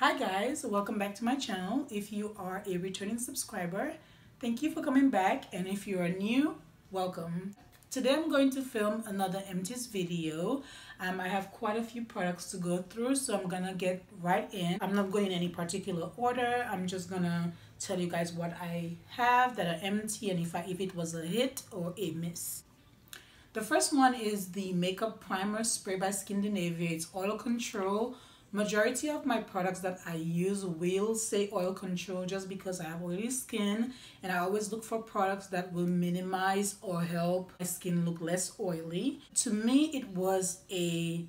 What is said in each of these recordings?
Hi guys, welcome back to my channel. If you are a returning subscriber, thank you for coming back and if you are new, welcome. Today I'm going to film another empties video. Um, I have quite a few products to go through so I'm gonna get right in. I'm not going in any particular order. I'm just gonna tell you guys what I have that are empty and if, I, if it was a hit or a miss. The first one is the Makeup Primer Spray by Skindinavia. It's oil control Majority of my products that I use will say oil control just because I have oily skin and I always look for products that will minimize or help my skin look less oily. To me, it was a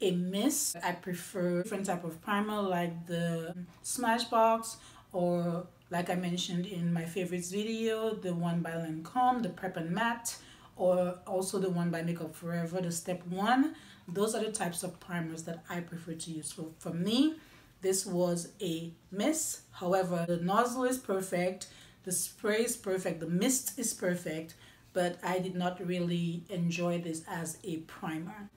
a miss. I prefer different type of primer like the Smashbox or like I mentioned in my favorites video, the one by Lancome, the Prep and Matte or also the one by Makeup Forever, the Step 1. Those are the types of primers that I prefer to use. So for me, this was a miss. However, the nozzle is perfect, the spray is perfect, the mist is perfect, but I did not really enjoy this as a primer.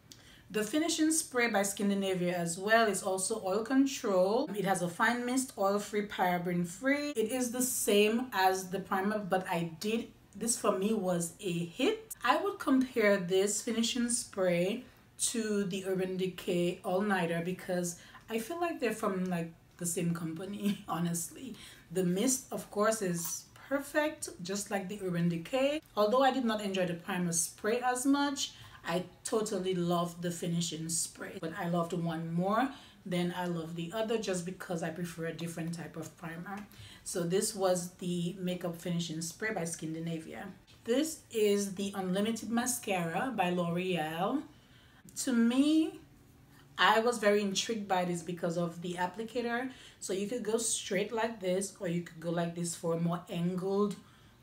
The finishing spray by Skindinavia as well is also oil control. It has a fine mist, oil-free, paraben-free. It is the same as the primer, but I did, this for me was a hit. I would compare this finishing spray to the Urban Decay All Nighter because I feel like they're from like the same company, honestly. The mist, of course, is perfect, just like the Urban Decay. Although I did not enjoy the primer spray as much, I totally loved the finishing spray. But I loved one more than I love the other just because I prefer a different type of primer. So this was the Makeup Finishing Spray by Skindinavia. This is the Unlimited Mascara by L'Oreal to me, I was very intrigued by this because of the applicator. So you could go straight like this or you could go like this for a more angled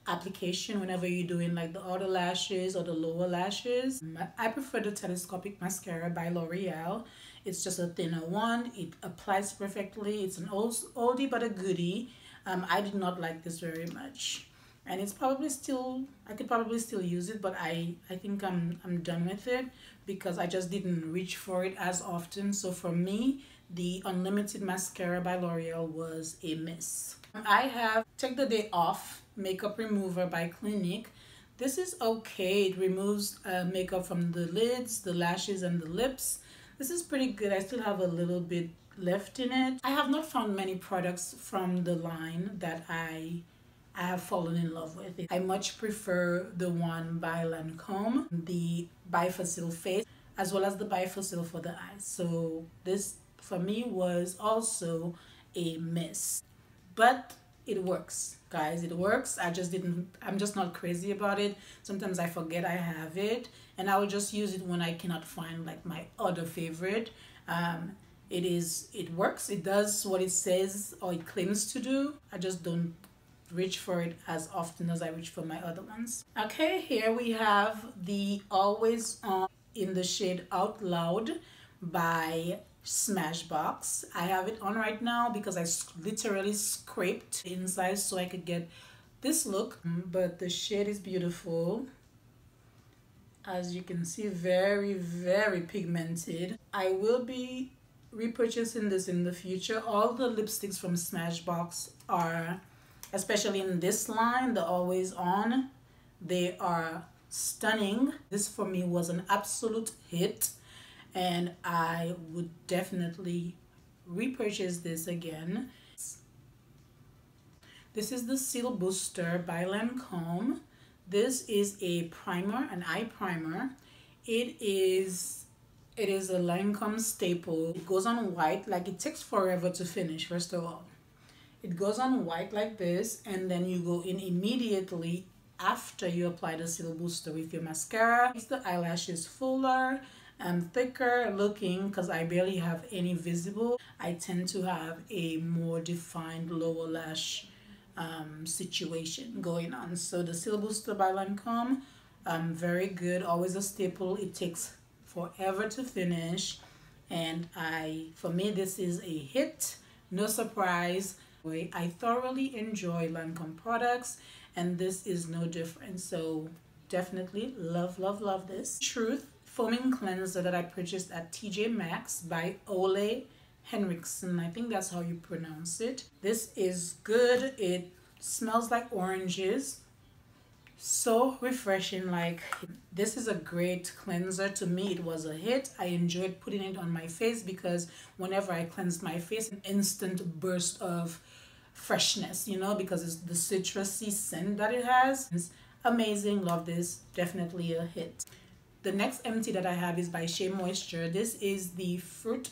application whenever you're doing like the outer lashes or the lower lashes. I prefer the telescopic mascara by L'Oreal. It's just a thinner one. It applies perfectly. It's an old, oldie but a goodie. Um, I did not like this very much and it's probably still I could probably still use it but I I think I'm I'm done with it because I just didn't reach for it as often so for me the unlimited mascara by L'Oreal was a miss I have take the day off makeup remover by Clinique this is okay it removes uh, makeup from the lids the lashes and the lips this is pretty good I still have a little bit left in it I have not found many products from the line that I I have fallen in love with it. I much prefer the one by Lancome, the Bifacil Face, as well as the Bifacil for the eyes. So this for me was also a miss. But it works, guys. It works. I just didn't, I'm just not crazy about it. Sometimes I forget I have it and I will just use it when I cannot find like my other favorite. Um, it is, it works. It does what it says or it claims to do. I just don't reach for it as often as I reach for my other ones. Okay, here we have the Always On in the shade Out Loud by Smashbox. I have it on right now because I literally scraped inside so I could get this look. Mm, but the shade is beautiful. As you can see, very, very pigmented. I will be repurchasing this in the future. All the lipsticks from Smashbox are especially in this line, the always on. They are stunning. This for me was an absolute hit and I would definitely repurchase this again. This is the Cils Booster by Lancome. This is a primer, an eye primer. It is it is a Lancome staple. It goes on white, like it takes forever to finish, first of all. It goes on white like this and then you go in immediately after you apply the Cils Booster with your mascara. Makes the eyelashes fuller and thicker looking because I barely have any visible. I tend to have a more defined lower lash um, situation going on. So the Cils Booster by Lancome, um, very good, always a staple. It takes forever to finish and I, for me, this is a hit. No surprise. I thoroughly enjoy Lancome products and this is no different. So definitely love, love, love this. Truth Foaming Cleanser that I purchased at TJ Maxx by Ole Henriksen. I think that's how you pronounce it. This is good. It smells like oranges. So refreshing. Like this is a great cleanser. To me, it was a hit. I enjoyed putting it on my face because whenever I cleansed my face, an instant burst of freshness, you know, because it's the citrusy scent that it has. It's amazing. Love this. Definitely a hit. The next empty that I have is by Shea Moisture. This is the Fruit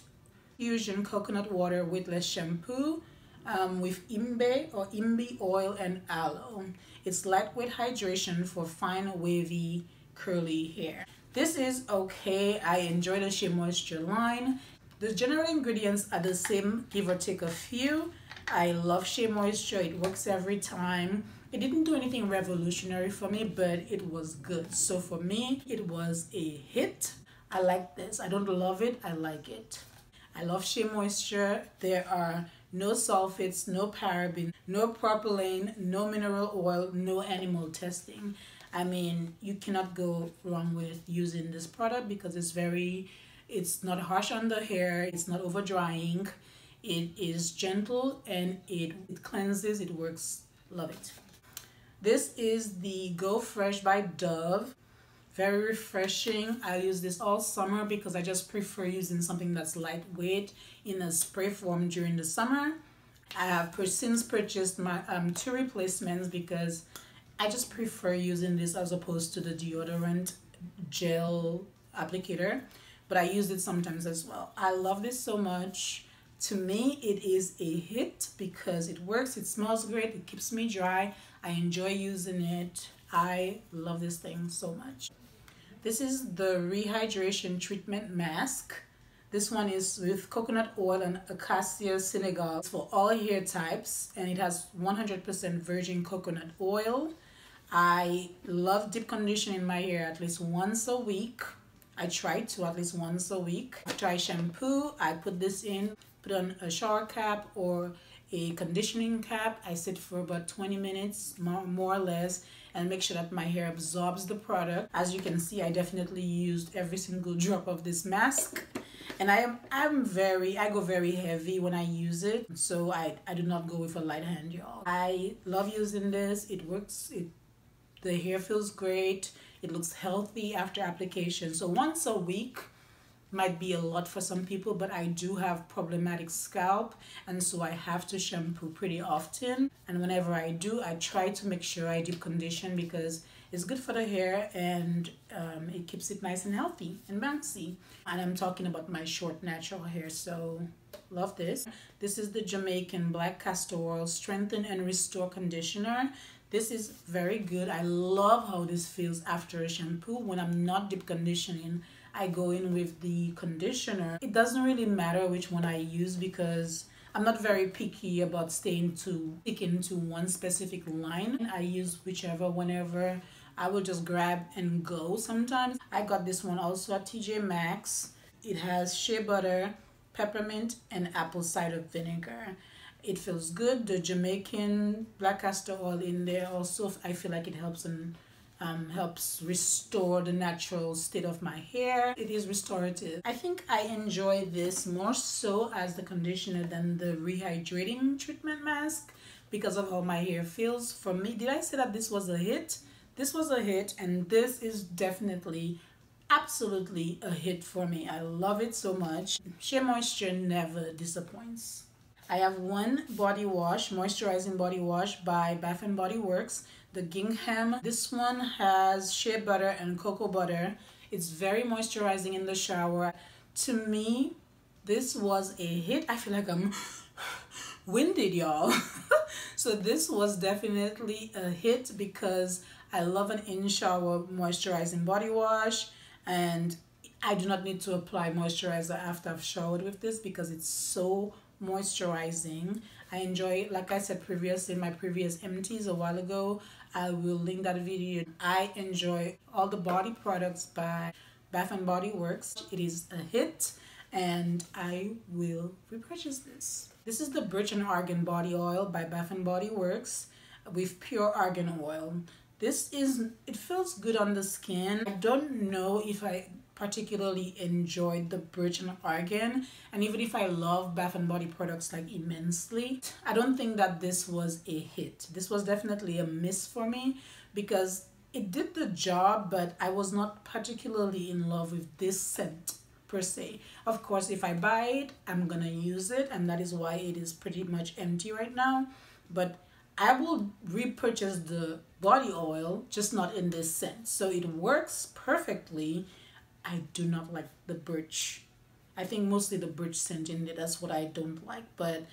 Fusion Coconut Water Weightless Shampoo um, with Imbe or Imbi oil and aloe. It's lightweight hydration for fine, wavy, curly hair. This is okay. I enjoy the Shea Moisture line. The general ingredients are the same, give or take a few. I love Shea Moisture. It works every time. It didn't do anything revolutionary for me, but it was good. So for me, it was a hit. I like this. I don't love it. I like it. I love Shea Moisture. There are no sulfates, no paraben, no propylene, no mineral oil, no animal testing. I mean, you cannot go wrong with using this product because it's very, it's not harsh on the hair, it's not over drying, it is gentle and it, it cleanses, it works, love it. This is the Go Fresh by Dove. Very refreshing. I use this all summer because i just prefer using something that's lightweight in a spray form during the summer. I have since purchased my um, two replacements because i just prefer using this as opposed to the deodorant gel applicator but i use it sometimes as well. I love this so much. To me it is a hit because it works it smells great it keeps me dry i enjoy using it I love this thing so much. This is the Rehydration Treatment Mask. This one is with coconut oil and Acacia Senegal for all hair types and it has 100% virgin coconut oil. I love deep conditioning my hair at least once a week. I try to at least once a week. After I shampoo, I put this in, put on a shower cap or a conditioning cap. I sit for about 20 minutes, more, more or less, and make sure that my hair absorbs the product. As you can see, I definitely used every single drop of this mask. And I am I'm very I go very heavy when I use it. So I, I do not go with a light hand, y'all. I love using this. It works it the hair feels great. It looks healthy after application. So once a week might be a lot for some people, but I do have problematic scalp and so I have to shampoo pretty often. And whenever I do, I try to make sure I deep condition because it's good for the hair and um, it keeps it nice and healthy and bouncy. And I'm talking about my short natural hair, so love this. This is the Jamaican Black Castor Oil Strengthen and Restore Conditioner. This is very good. I love how this feels after a shampoo when I'm not deep conditioning I go in with the conditioner. It doesn't really matter which one I use because I'm not very picky about staying to sticking to one specific line. I use whichever whenever I will just grab and go sometimes. I got this one also at TJ Maxx. It has shea butter, peppermint, and apple cider vinegar. It feels good. The Jamaican black castor oil in there also, I feel like it helps in um, helps restore the natural state of my hair. It is restorative. I think I enjoy this more so as the conditioner than the rehydrating treatment mask because of how my hair feels. For me, did I say that this was a hit? This was a hit and this is definitely absolutely a hit for me. I love it so much. Shea Moisture never disappoints. I have one body wash, moisturizing body wash by Bath Body Works the gingham. This one has shea butter and cocoa butter. It's very moisturizing in the shower. To me, this was a hit. I feel like I'm winded, y'all. so this was definitely a hit because I love an in-shower moisturizing body wash and I do not need to apply moisturizer after I've showered with this because it's so moisturizing. I enjoy, like I said previously in my previous empties a while ago, I will link that video. I enjoy all the body products by Bath and Body Works. It is a hit and I will repurchase this. This is the Birch and Argan Body Oil by Bath and Body Works with pure argan oil. This is, it feels good on the skin. I don't know if I particularly enjoyed the birch and argan and even if i love bath and body products like immensely i don't think that this was a hit this was definitely a miss for me because it did the job but i was not particularly in love with this scent per se of course if i buy it i'm gonna use it and that is why it is pretty much empty right now but I will repurchase the body oil, just not in this scent. So it works perfectly. I do not like the birch. I think mostly the birch scent in it. That's what I don't like. But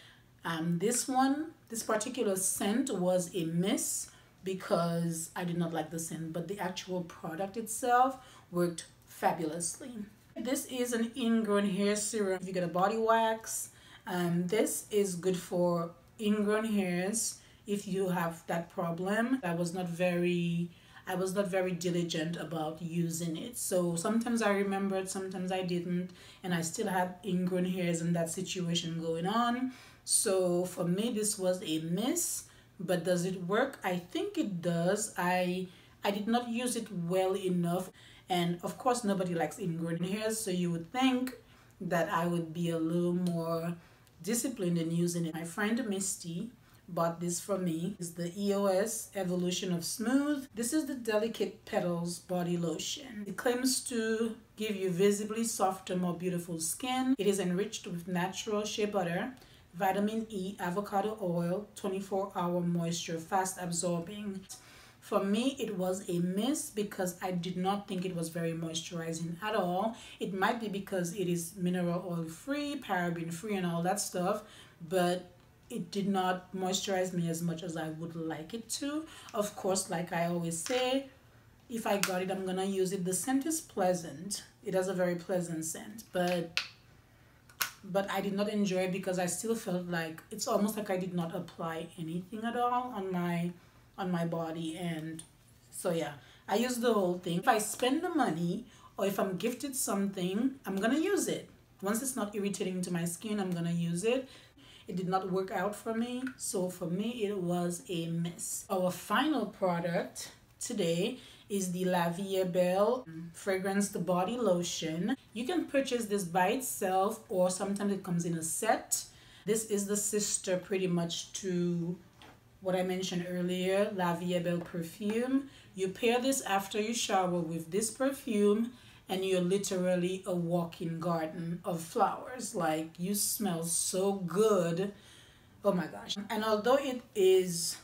um, this one, this particular scent was a miss because I did not like the scent. But the actual product itself worked fabulously. This is an ingrown hair serum. If you get a body wax, um, this is good for ingrown hairs if you have that problem. I was not very I was not very diligent about using it. So sometimes I remembered, sometimes I didn't, and I still had ingrown hairs in that situation going on. So for me, this was a miss. But does it work? I think it does. I I did not use it well enough. And of course, nobody likes ingrown hairs. So you would think that I would be a little more disciplined in using it. My friend Misty, bought this from me is the EOS Evolution of Smooth. This is the Delicate Petals Body Lotion. It claims to give you visibly softer, more beautiful skin. It is enriched with natural shea butter, vitamin E, avocado oil, 24 hour moisture, fast absorbing. For me, it was a miss because I did not think it was very moisturizing at all. It might be because it is mineral oil free, paraben free, and all that stuff, but it did not moisturize me as much as I would like it to. Of course, like I always say, if I got it, I'm gonna use it. The scent is pleasant. It has a very pleasant scent, but but I did not enjoy it because I still felt like it's almost like I did not apply anything at all on my on my body and so yeah I use the whole thing if I spend the money or if I'm gifted something I'm gonna use it once it's not irritating to my skin I'm gonna use it it did not work out for me so for me it was a miss. Our final product today is the La Vie Belle fragrance the body lotion. You can purchase this by itself or sometimes it comes in a set. This is the sister pretty much to what I mentioned earlier La Vie Belle perfume. You pair this after you shower with this perfume and you're literally a walking garden of flowers. Like you smell so good. Oh my gosh. And although it is,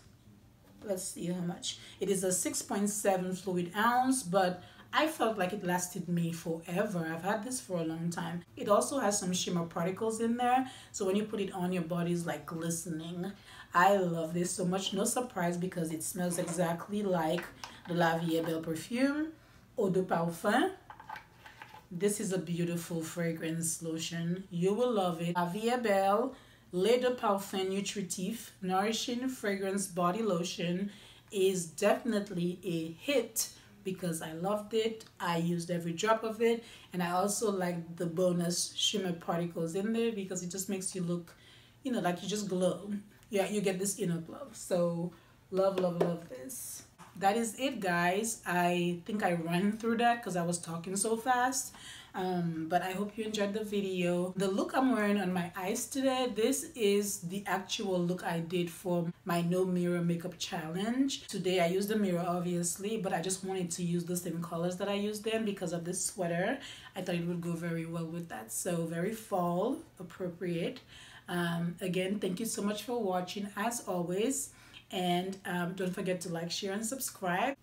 let's see how much, it is a 6.7 fluid ounce, but I felt like it lasted me forever. I've had this for a long time. It also has some shimmer particles in there. So when you put it on your body, it's like glistening. I love this so much. No surprise because it smells exactly like the La Vie Belle perfume Eau de Parfum this is a beautiful fragrance lotion. You will love it. Avia Belle Lait de Parfum Nutritif Nourishing Fragrance Body Lotion is definitely a hit because I loved it. I used every drop of it. And I also like the bonus shimmer particles in there because it just makes you look, you know, like you just glow. Yeah, you get this inner glow. So love, love, love this that is it guys. I think i ran through that because i was talking so fast. Um, but i hope you enjoyed the video. The look i'm wearing on my eyes today this is the actual look i did for my no mirror makeup challenge. Today i used the mirror obviously but i just wanted to use the same colors that i used then because of this sweater. I thought it would go very well with that. So very fall appropriate. Um, again thank you so much for watching. As always and um, don't forget to like, share, and subscribe.